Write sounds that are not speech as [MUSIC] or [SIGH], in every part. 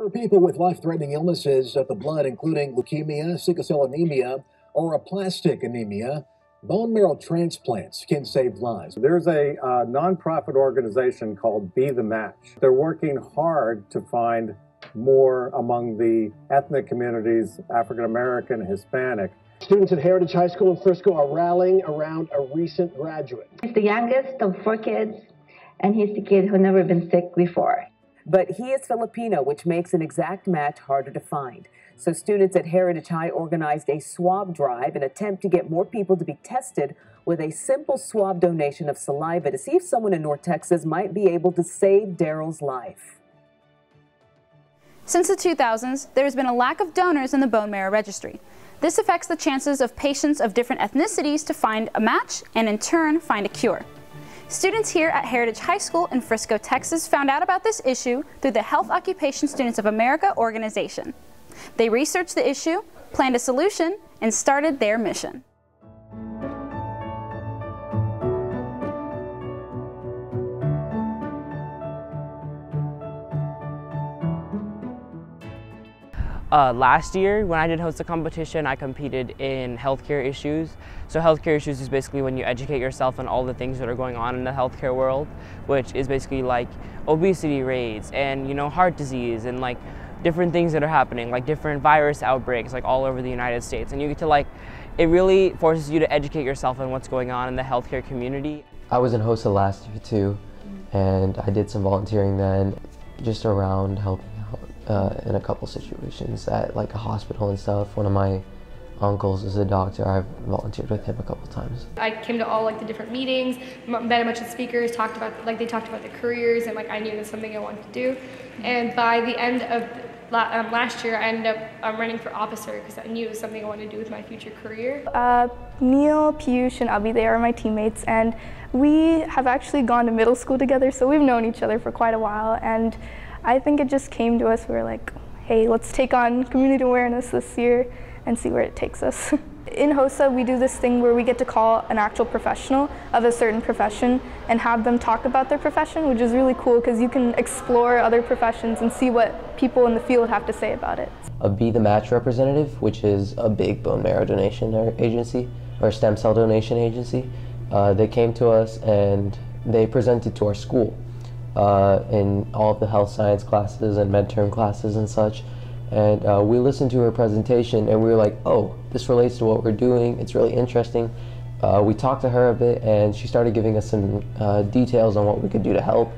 For people with life-threatening illnesses of the blood, including leukemia, sickle cell anemia, or aplastic anemia, bone marrow transplants can save lives. There's a uh, nonprofit organization called Be the Match. They're working hard to find more among the ethnic communities, African American, Hispanic. Students at Heritage High School in Frisco are rallying around a recent graduate. He's the youngest of four kids, and he's the kid who never been sick before. But he is Filipino, which makes an exact match harder to find. So students at Heritage High organized a swab drive, an attempt to get more people to be tested with a simple swab donation of saliva to see if someone in North Texas might be able to save Daryl's life. Since the 2000s, there has been a lack of donors in the bone marrow registry. This affects the chances of patients of different ethnicities to find a match and in turn find a cure. Students here at Heritage High School in Frisco, Texas found out about this issue through the Health Occupation Students of America organization. They researched the issue, planned a solution, and started their mission. Uh, last year, when I did HOSA competition, I competed in healthcare issues. So healthcare issues is basically when you educate yourself on all the things that are going on in the healthcare world, which is basically like obesity rates and you know heart disease and like different things that are happening, like different virus outbreaks, like all over the United States. And you get to like, it really forces you to educate yourself on what's going on in the healthcare community. I was in HOSA last year too, and I did some volunteering then, just around helping uh, in a couple situations at like a hospital and stuff. One of my uncles is a doctor. I've volunteered with him a couple times. I came to all like the different meetings, met a bunch of speakers, talked about like they talked about their careers and like I knew that's something I wanted to do. And by the end of um, last year, I ended up um, running for officer because I knew it was something I wanted to do with my future career. Uh, Neil, Piyush, and Abhi, they are my teammates, and we have actually gone to middle school together, so we've known each other for quite a while. And I think it just came to us. We were like, hey, let's take on community awareness this year and see where it takes us. [LAUGHS] In HOSA, we do this thing where we get to call an actual professional of a certain profession and have them talk about their profession, which is really cool because you can explore other professions and see what people in the field have to say about it. A Be the Match representative, which is a big bone marrow donation agency or stem cell donation agency, uh, they came to us and they presented to our school uh, in all of the health science classes and med term classes and such. And uh, we listened to her presentation and we were like, oh, this relates to what we're doing. It's really interesting. Uh, we talked to her a bit and she started giving us some uh, details on what we could do to help.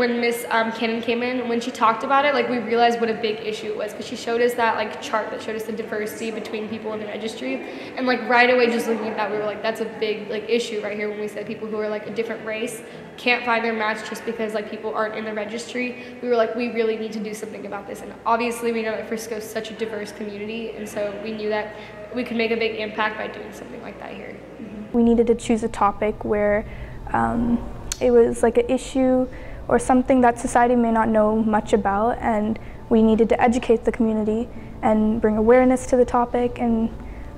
When Miss um, Cannon came in, when she talked about it, like we realized what a big issue it was because she showed us that like chart that showed us the diversity between people in the registry, and like right away, just looking at that, we were like, that's a big like issue right here when we said people who are like a different race can't find their match just because like people aren't in the registry. We were like, we really need to do something about this, and obviously we know that Frisco is such a diverse community, and so we knew that we could make a big impact by doing something like that here. We needed to choose a topic where um, it was like an issue or something that society may not know much about and we needed to educate the community and bring awareness to the topic and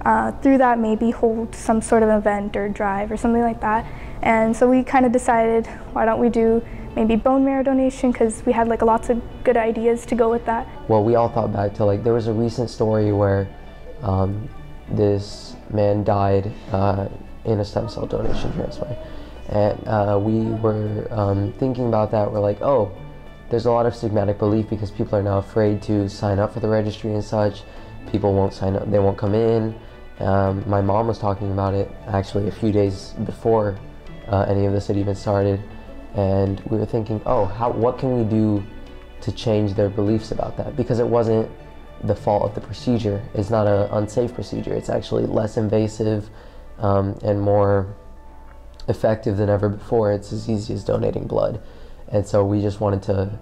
uh, through that maybe hold some sort of event or drive or something like that. And so we kind of decided why don't we do maybe bone marrow donation because we had like lots of good ideas to go with that. Well, we all thought back to like there was a recent story where um, this man died uh, in a stem cell donation transplant. And uh, we were um, thinking about that. We're like, oh, there's a lot of stigmatic belief because people are now afraid to sign up for the registry and such. People won't sign up, they won't come in. Um, my mom was talking about it actually a few days before uh, any of this had even started. And we were thinking, oh, how, what can we do to change their beliefs about that? Because it wasn't the fault of the procedure. It's not an unsafe procedure. It's actually less invasive um, and more effective than ever before. It's as easy as donating blood. And so we just wanted to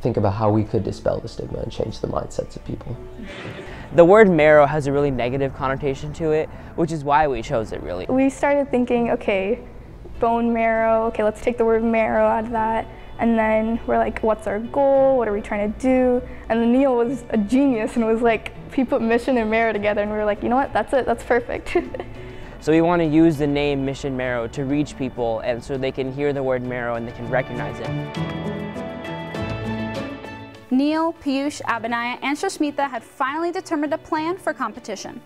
think about how we could dispel the stigma and change the mindsets of people. The word marrow has a really negative connotation to it, which is why we chose it really. We started thinking, okay, bone marrow, okay, let's take the word marrow out of that. And then we're like, what's our goal? What are we trying to do? And then Neil was a genius and was like, he put mission and marrow together and we were like, you know what, that's it, that's perfect. [LAUGHS] So we want to use the name Mission Marrow to reach people and so they can hear the word marrow and they can recognize it. Neil, Piyush, Abhinaya, and Shashmita had finally determined a plan for competition.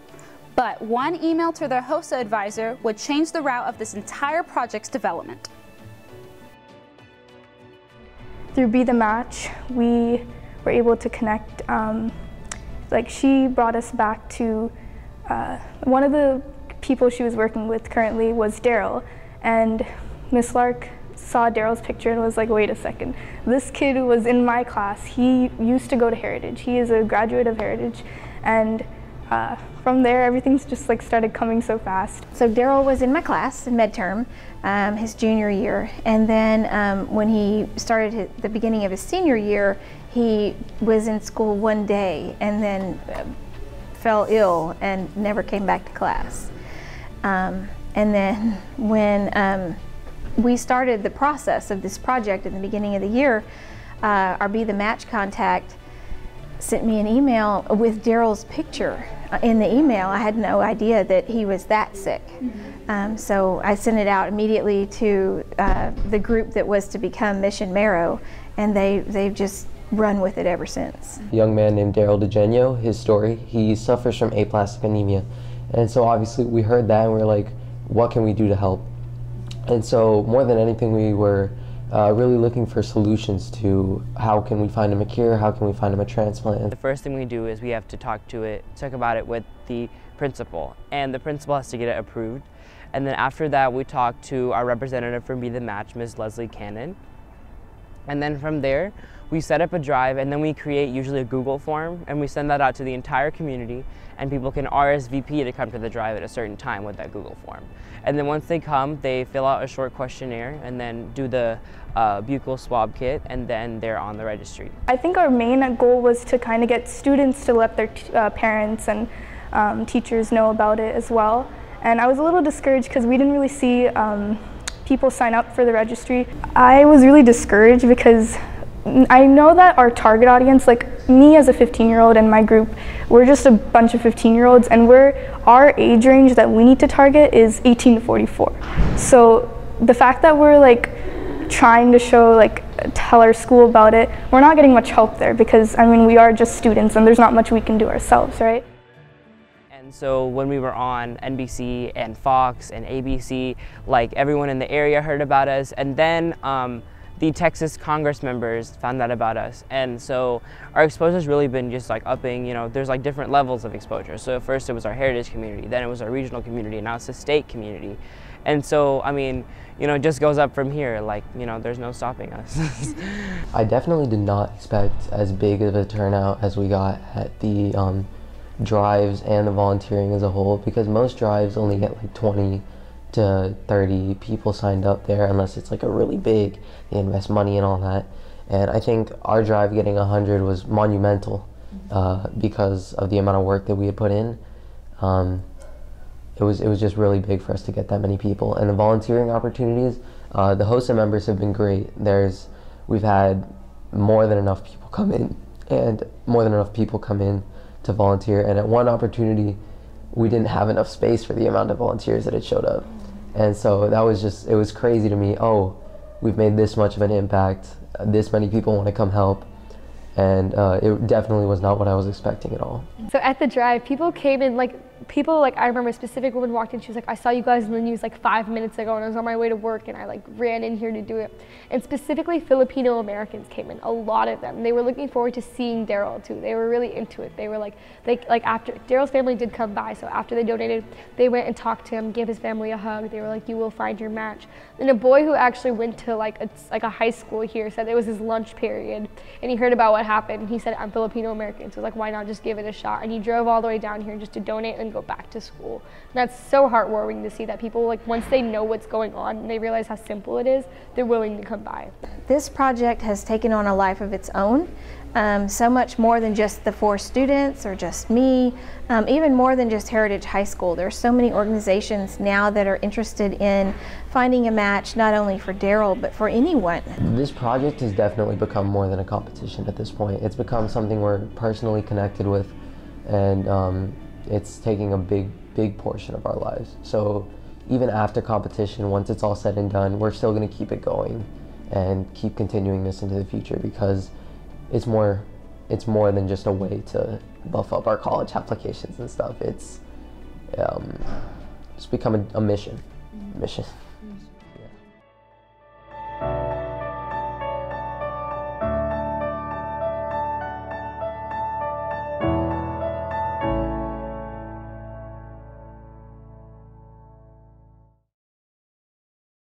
But one email to their HOSA advisor would change the route of this entire project's development. Through Be the Match, we were able to connect. Um, like she brought us back to uh, one of the people she was working with currently was Daryl, and Miss Lark saw Daryl's picture and was like, wait a second, this kid was in my class. He used to go to Heritage. He is a graduate of Heritage, and uh, from there, everything's just like started coming so fast. So Daryl was in my class in med term, um, his junior year, and then um, when he started his, the beginning of his senior year, he was in school one day and then uh, fell ill and never came back to class. Um, and then when um, we started the process of this project in the beginning of the year, uh, our Be the Match contact sent me an email with Daryl's picture uh, in the email. I had no idea that he was that sick. Mm -hmm. um, so I sent it out immediately to uh, the group that was to become Mission Marrow, and they, they've just run with it ever since. A young man named Daryl DeGenio, his story, he suffers from aplastic anemia. And so obviously we heard that and we are like, what can we do to help? And so more than anything, we were uh, really looking for solutions to how can we find him a cure, how can we find him a transplant. The first thing we do is we have to talk to it, talk about it with the principal, and the principal has to get it approved. And then after that, we talk to our representative from Be the Match, Ms. Leslie Cannon. And then from there, we set up a drive and then we create usually a Google form and we send that out to the entire community and people can RSVP to come to the drive at a certain time with that Google form. And then once they come, they fill out a short questionnaire and then do the uh, buccal swab kit and then they're on the registry. I think our main goal was to kind of get students to let their uh, parents and um, teachers know about it as well. And I was a little discouraged because we didn't really see um, people sign up for the registry. I was really discouraged because I know that our target audience, like me as a 15 year old and my group, we're just a bunch of 15 year olds and we're, our age range that we need to target is 18 to 44. So the fact that we're like trying to show, like tell our school about it, we're not getting much help there because I mean, we are just students and there's not much we can do ourselves, right? And so when we were on NBC and Fox and ABC, like everyone in the area heard about us and then um, the Texas Congress members found out about us. And so our exposure has really been just like upping, you know, there's like different levels of exposure. So first it was our heritage community, then it was our regional community, and now it's the state community. And so, I mean, you know, it just goes up from here. Like, you know, there's no stopping us. [LAUGHS] I definitely did not expect as big of a turnout as we got at the um, drives and the volunteering as a whole because most drives only get like 20 to 30 people signed up there unless it's like a really big they invest money and all that. And i think our drive getting 100 was monumental uh, because of the amount of work that we had put in. Um, it was it was just really big for us to get that many people. And the volunteering opportunities uh, the and members have been great. There's we've had more than enough people come in and more than enough people come in to volunteer. And at one opportunity we didn't have enough space for the amount of volunteers that had showed up and so that was just, it was crazy to me. Oh, we've made this much of an impact. This many people want to come help. And uh, it definitely was not what I was expecting at all. So at the drive, people came in like people like I remember a specific woman walked in. She was like, "I saw you guys in the news like five minutes ago, and I was on my way to work, and I like ran in here to do it." And specifically, Filipino Americans came in. A lot of them. They were looking forward to seeing Daryl too. They were really into it. They were like, they like after Daryl's family did come by, so after they donated, they went and talked to him, gave his family a hug. They were like, "You will find your match." And a boy who actually went to like a, like a high school here said it was his lunch period, and he heard about what happened. He said, "I'm Filipino American," so like, why not just give it a shot? And he drove all the way down here just to donate and go back to school. And that's so heartwarming to see that people, like, once they know what's going on and they realize how simple it is, they're willing to come by. This project has taken on a life of its own. Um, so much more than just the four students or just me, um, even more than just Heritage High School. There are so many organizations now that are interested in finding a match not only for Daryl but for anyone. This project has definitely become more than a competition at this point. It's become something we're personally connected with and um, it's taking a big, big portion of our lives. So even after competition, once it's all said and done, we're still going to keep it going and keep continuing this into the future because it's more it's more than just a way to buff up our college applications and stuff. It's um, it's become a, a mission, mission.